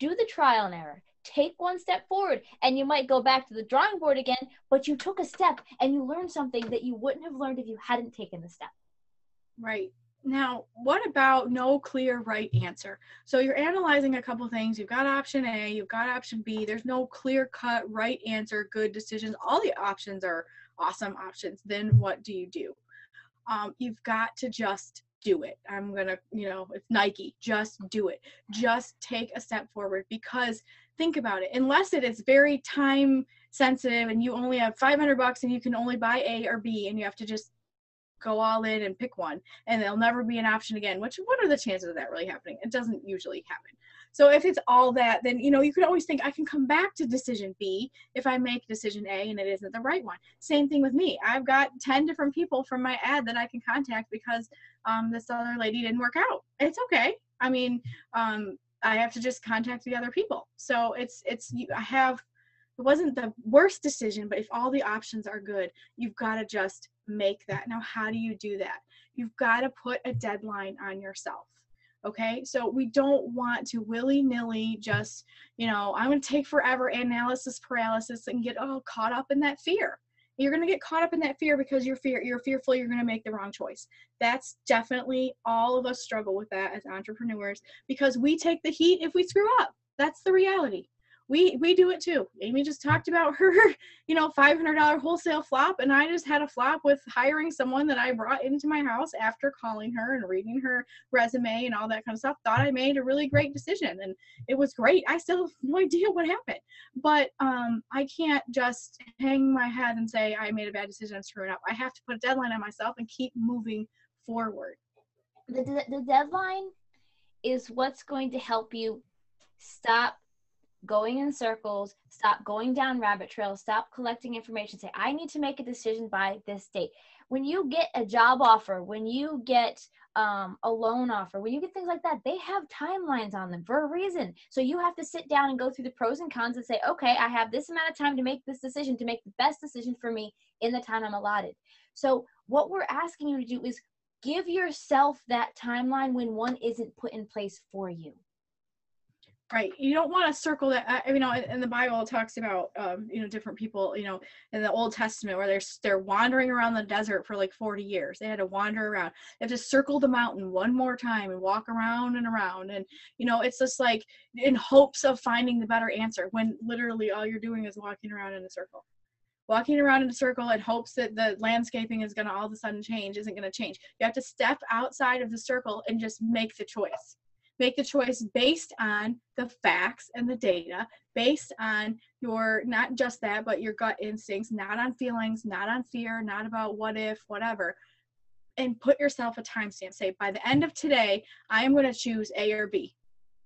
do the trial and error. Take one step forward and you might go back to the drawing board again but you took a step and you learned something that you wouldn't have learned if you hadn't taken the step. Right. Now what about no clear right answer? So you're analyzing a couple things. You've got option a you've got option b. There's no clear cut right answer good decisions. All the options are awesome options. Then what do you do? Um, you've got to just do it. I'm gonna, you know, it's Nike, just do it. Just take a step forward because think about it. Unless it is very time sensitive and you only have 500 bucks and you can only buy A or B and you have to just go all in and pick one and there'll never be an option again which what are the chances of that really happening it doesn't usually happen so if it's all that then you know you can always think i can come back to decision b if i make decision a and it isn't the right one same thing with me i've got 10 different people from my ad that i can contact because um, this other lady didn't work out it's okay i mean um, i have to just contact the other people so it's it's you i have it wasn't the worst decision, but if all the options are good, you've got to just make that. Now, how do you do that? You've got to put a deadline on yourself. Okay, so we don't want to willy nilly just, you know, I'm going to take forever analysis paralysis and get all caught up in that fear. You're going to get caught up in that fear because you're fear you're fearful you're going to make the wrong choice. That's definitely all of us struggle with that as entrepreneurs because we take the heat if we screw up. That's the reality we we do it too. Amy just talked about (laughs) her, you know, five hundred dollar wholesale flop, and I just had a flop with hiring someone that I brought into my house after calling her and reading her resume and all that kind of stuff. Thought I made a really great decision, and it was great. I still have no (laughs) idea what happened, but um, I can't just hang my head and say I made a bad decision. I'm screwing up. I have to put a deadline on myself and keep moving forward. The, the deadline is what's going to help you stop going in circles, stop going down rabbit trails, stop collecting information, say, I need to make a decision by this date. When you get a job offer, when you get um, a loan offer, when you get things like that, they have timelines on them for a reason. So you have to sit down and go through the pros and cons and say, okay, I have this amount of time to make this decision, to make the best decision for me in the time I'm allotted. So what we're asking you to do is give yourself that timeline when one isn't put in place for you right you don't want to circle that I, you know in the bible it talks about um, you know different people you know in the old testament where they're they're wandering around the desert for like 40 years they had to wander around. They have to circle the mountain one more time and walk around and around and you know it's just like in hopes of finding the better answer when literally all you're doing is walking around in a circle. Walking around in a circle in hopes that the landscaping is going to all of a sudden change isn't going to change. You have to step outside of the circle and just make the choice make the choice based on the facts and the data, based on your not just that, but your gut instincts, not on feelings, not on fear, not about what if, whatever. And put yourself a timestamp. Say, by the end of today, I am going to choose A or B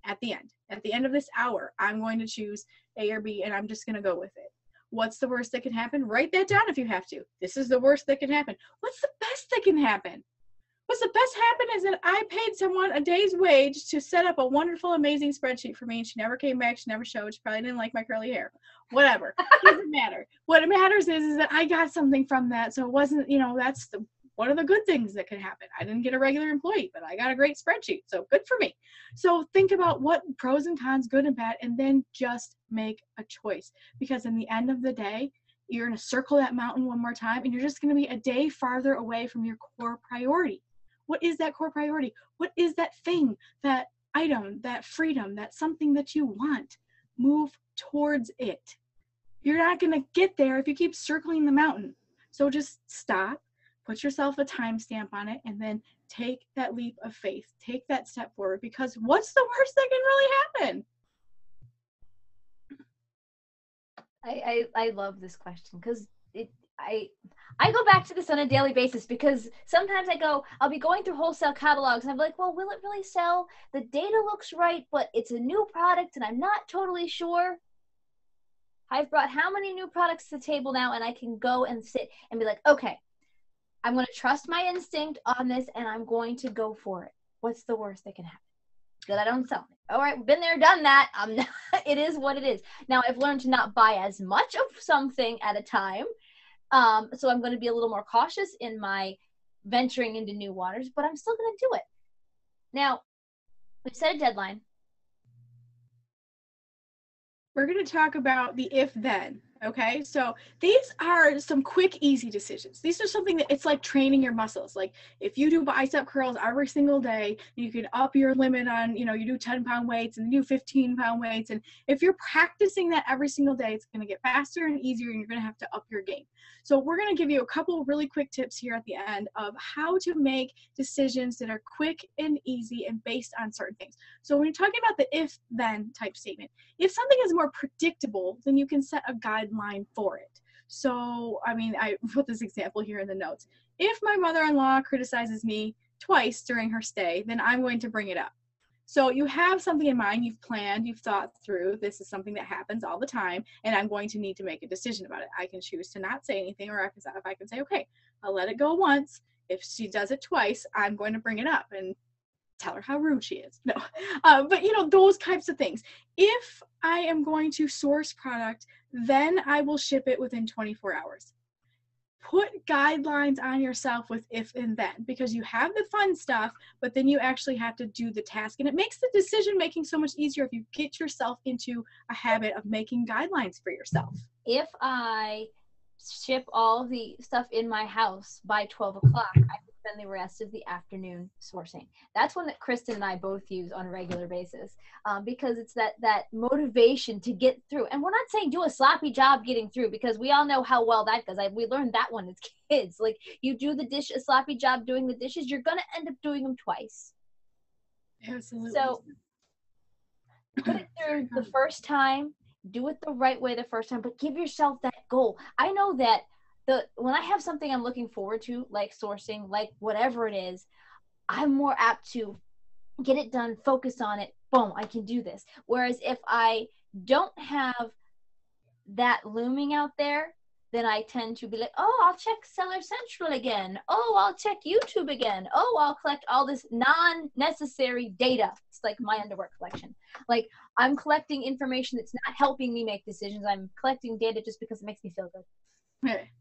at the end. At the end of this hour, I'm going to choose A or B and I'm just going to go with it. What's the worst that can happen? Write that down if you have to. This is the worst that can happen. What's the best that can happen? What's the best happened is that I paid someone a day's wage to set up a wonderful, amazing spreadsheet for me, and she never came back. She never showed. She probably didn't like my curly hair. Whatever. (laughs) Doesn't matter. What matters is, is that I got something from that. So it wasn't, you know, that's the one of the good things that could happen. I didn't get a regular employee, but I got a great spreadsheet. So good for me. So think about what pros and cons, good and bad, and then just make a choice. Because in the end of the day, you're going to circle that mountain one more time and you're just going to be a day farther away from your core priority. What is that core priority? What is that thing, that item, that freedom, that something that you want? Move towards it. You're not going to get there if you keep circling the mountain. So just stop, put yourself a timestamp on it, and then take that leap of faith. Take that step forward because what's the worst that can really happen? I, I, I love this question because it I I go back to this on a daily basis because sometimes I go, I'll be going through wholesale catalogs and I'm like, well, will it really sell? The data looks right, but it's a new product and I'm not totally sure. I've brought how many new products to the table now, and I can go and sit and be like, okay, I'm going to trust my instinct on this and I'm going to go for it. What's the worst that can happen? That I don't sell. All right, been there, done that. I'm (laughs) not, it is what it is. Now I've learned to not buy as much of something at a time um, so I'm going to be a little more cautious in my venturing into new waters, but I'm still going to do it. Now, we've set a deadline. We're going to talk about the if then. Okay, so these are some quick, easy decisions. These are something that it's like training your muscles. Like if you do bicep curls every single day, you can up your limit on, you know, you do 10 pound weights and you do 15 pound weights. And if you're practicing that every single day, it's going to get faster and easier and you're going to have to up your game. So we're going to give you a couple really quick tips here at the end of how to make decisions that are quick and easy and based on certain things. So when you're talking about the if then type statement, if something is more predictable, then you can set a guideline for it. So, I mean, I (laughs) put this example here in the notes. If my mother in law criticizes me twice during her stay, then I'm going to bring it up. So you have something in mind, you've planned, you've thought through, this is something that happens all the time, and I'm going to need to make a decision about it. I can choose to not say anything, or if I can say, okay, I'll let it go once. If she does it twice, I'm going to bring it up and tell her how rude she is. No, (laughs) uh, but you know, those types of things. If I am going to source product, then I will ship it within 24 hours put guidelines on yourself with if and then because you have the fun stuff but then you actually have to do the task and it makes the decision making so much easier if you get yourself into a habit of making guidelines for yourself if i ship all the stuff in my house by 12 o'clock i spend the rest of the afternoon sourcing. That's one that Kristin and I both use on a regular basis um, because it's that that motivation to get through. And we're not saying do a sloppy job getting through because we all know how well that goes. I, we learned that one as (laughs) kids. Like you do the dish a sloppy job doing the dishes, you're gonna end up doing them twice. Absolutely. So put it through the first time do it the right way the first time but give yourself that goal i know that the when I have something I'm looking forward to, like sourcing, like whatever it is, I'm more apt to get it done, focus on it, boom, I can do this. Whereas if I don't have that looming out there, then I tend to be like, oh, I'll check Seller Central again. Oh, I'll check YouTube again. Oh, I'll collect all this non necessary data. It's like my underwear collection. Like, I'm collecting information that's not helping me make decisions. I'm collecting data just because it makes me feel good. (laughs)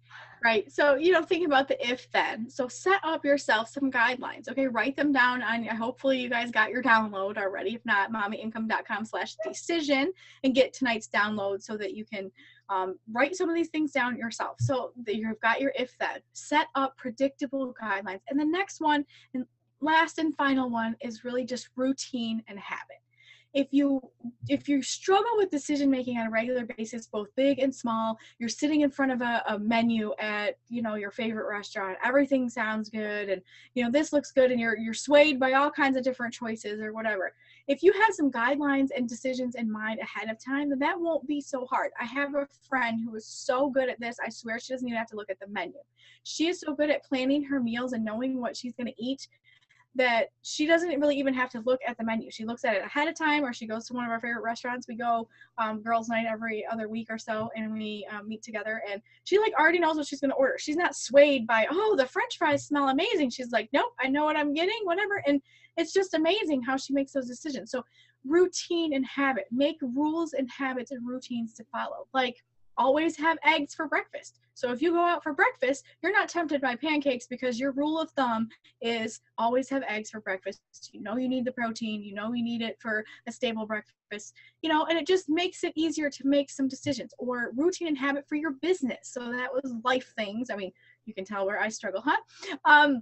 Right. So, you know, think about the if then. So set up yourself some guidelines. Okay. Write them down on hopefully you guys got your download already. If not, mommyincome.com slash decision and get tonight's download so that you can um, write some of these things down yourself. So that you've got your if then. Set up predictable guidelines. And the next one and last and final one is really just routine and habit if you if you struggle with decision making on a regular basis both big and small you're sitting in front of a, a, menu at you know your favorite restaurant everything sounds good and you know this looks good and you're you're swayed by all kinds of different choices or whatever. If you have some guidelines and decisions in mind ahead of time then that won't be so hard. I have a friend who is so good at this i swear she doesn't even have to look at the menu. She is so good at planning her meals and knowing what she's going to eat that she doesn't really even have to look at the menu. She looks at it ahead of time, or she goes to one of our favorite restaurants. We go um, girls' night every other week or so, and we um, meet together. And she like already knows what she's gonna order. She's not swayed by oh the French fries smell amazing. She's like nope, I know what I'm getting, whatever. And it's just amazing how she makes those decisions. So routine and habit, make rules and habits and routines to follow. Like always have eggs for breakfast. So if you go out for breakfast, you're not tempted by pancakes because your rule of thumb is always have eggs for breakfast. You know you need the protein, you know you need it for a stable breakfast, you know, and it just makes it easier to make some decisions or routine and habit for your business. So that was life things. I mean, you can tell where I struggle, huh? Um,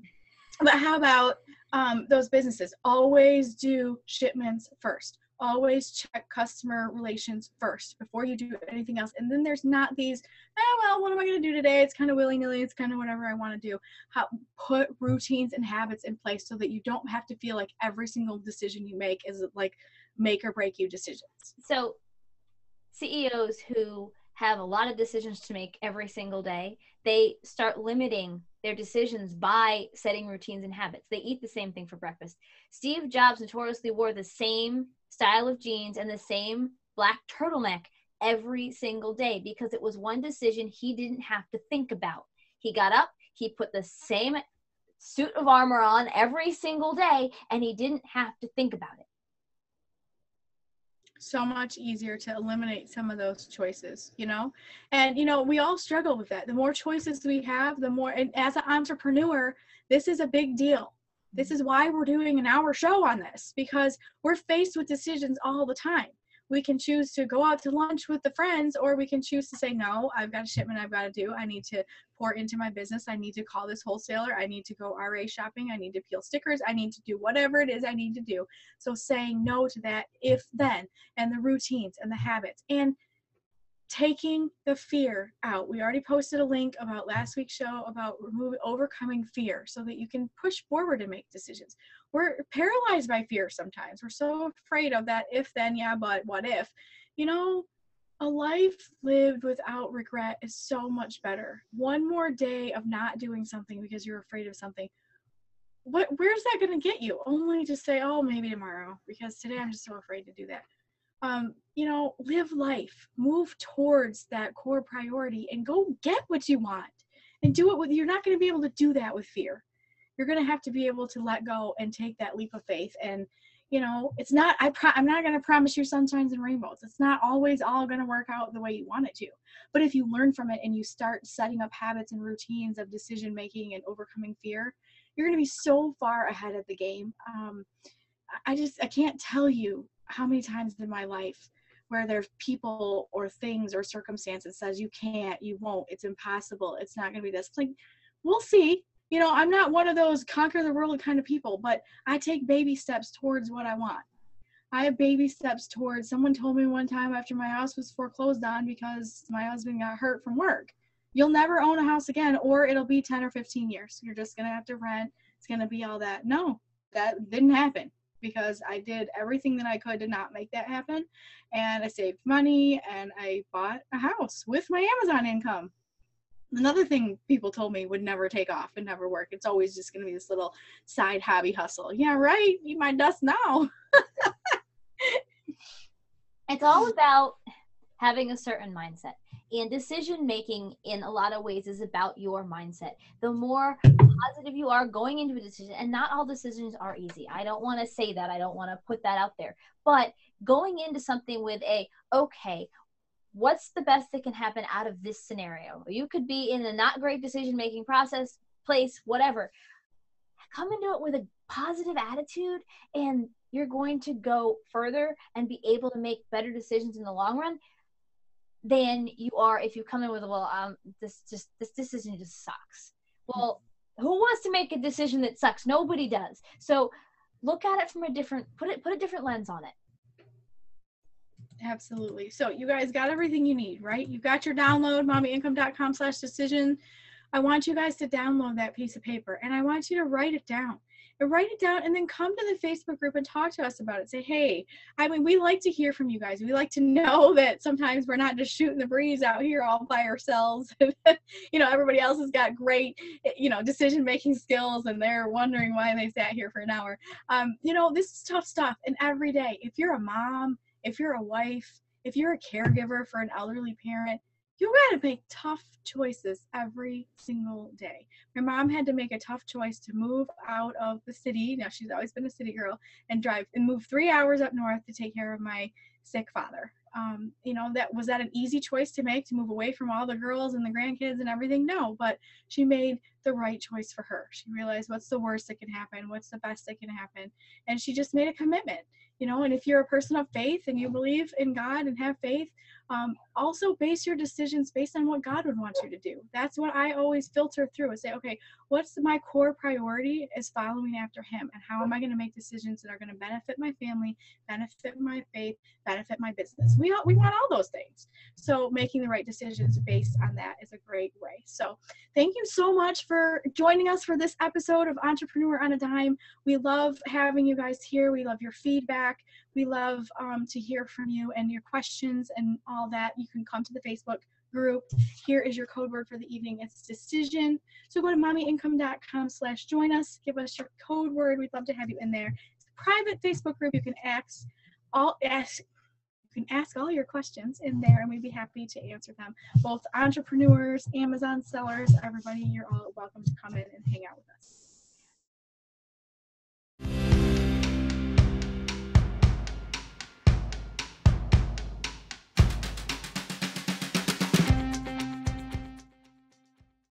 but how about um, those businesses? Always do shipments first always check customer relations first before you do anything else. And then there's not these, oh, well, what am I going to do today? It's kind of willy nilly. It's kind of whatever I want to do. How, put routines and habits in place so that you don't have to feel like every single decision you make is like make or break you decisions. So, CEOs who have a lot of decisions to make every single day, they start limiting their decisions by setting routines and habits. They eat the same thing for breakfast. Steve Jobs notoriously wore the same style of jeans and the same black turtleneck every single day because it was one decision he didn't have to think about. He got up, he put the same suit of armor on every single day, and he didn't have to think about it. So much easier to eliminate some of those choices, you know? And, you know, we all struggle with that. The more choices we have, the more, and as an entrepreneur, this is a big deal this is why we're doing an hour show on this because we're faced with decisions all the time. we can choose to go out to lunch with the friends or we can choose to say no i've got a shipment i've got to do. I need to pour into my business. I need to call this wholesaler. I need to go RA shopping. I need to peel stickers. I need to do whatever it is i need to do. So saying no to that if then and the routines and the habits. And taking the fear out. We already posted a link about last week's show about remove, overcoming fear so that you can push forward and make decisions. We're paralyzed by fear sometimes. We're so afraid of that if then, yeah, but what if? You know, a life lived without regret is so much better. One more day of not doing something because you're afraid of something. What where's that going to get you? Only to say, "Oh, maybe tomorrow," because today I'm just so afraid to do that um, you know, live life, move towards that core priority and go get what you want and do it with, you're not going to be able to do that with fear. You're going to have to be able to let go and take that leap of faith. And, you know, it's not, I pro- I'm not going to promise you sunshines and rainbows. It's not always all going to work out the way you want it to. But if you learn from it and you start setting up habits and routines of decision making and overcoming fear, you're going to be so far ahead of the game. Um, I just, I can't tell you how many times in my life where there's people or things or circumstances says you can't, you won't, it's impossible, it's not going to be this. It's like, we'll see. You know, I'm not one of those conquer the world kind of people, but I take baby steps towards what I want. I have baby steps towards. Someone told me one time after my house was foreclosed on because my husband got hurt from work. You'll never own a house again, or it'll be 10 or 15 years. You're just going to have to rent. It's going to be all that. No, that didn't happen because I did everything that I could to not make that happen. And I saved money and I bought a house with my Amazon income. Another thing people told me would never take off and never work. It's always just going to be this little side hobby hustle. Yeah, right. Eat my dust now. (laughs) it's all about having a certain mindset and decision making in a lot of ways is about your mindset the more positive you are going into a decision and not all decisions are easy. I don't want to say that. I don't want to put that out there. But going into something with a okay what's the best that can happen out of this scenario? You could be in a not great decision making process place whatever. Come into it with a positive attitude and you're going to go further and be able to make better decisions in the long run than you are if you come in with a well um this just this decision just sucks. Well who wants to make a decision that sucks? Nobody does. So look at it from a different put it put a different lens on it. Absolutely. So you guys got everything you need right? You've got your download mommyincome.com slash decision. I want you guys to download that piece of paper and i want you to write it down write it down and then come to the Facebook group and talk to us about it. Say, hey, I mean, we like to hear from you guys. We like to know (laughs) that sometimes we're not just shooting the breeze out here all by ourselves. (laughs) you know, everybody else has got great, you know, decision making skills and they're wondering why they sat here for an hour. Um, you know, this is tough stuff. And every day, if you're a mom, if you're a wife, if you're a caregiver for an elderly parent, you got to make tough choices every single day. My mom had to make a tough choice to move out of the city. Now she's always been a city girl and drive and move three hours up north to take care of my sick father. Um, you know, that was that an easy choice to make to move away from all the girls and the grandkids and everything? No, but she made the right choice for her. She realized what's the worst that can happen, what's the best that can happen, and she just made a commitment. You know, and if you're a person of faith and you believe in God and have faith, um, also base your decisions based on what God would want you to do. That's what I always filter through and say, okay, what's my core priority is following after Him, and how am I going to make decisions that are going to benefit my family, benefit my faith, benefit my business? We all, we want all those things. So making the right decisions based on that is a great way. So thank you so much for joining us for this episode of Entrepreneur on a Dime. We love having you guys here. We love your feedback. We love um, to hear from you and your questions and all that. You can come to the Facebook group. Here is your code word for the evening. It's decision. So go to mommyincome.com slash join us. Give us your code word. We'd love to have you in there. It's a private Facebook group. You can ask all ask you can ask all your questions in there and we'd be happy to answer them. Both entrepreneurs, Amazon sellers, everybody, you're all welcome to come in and hang out with us.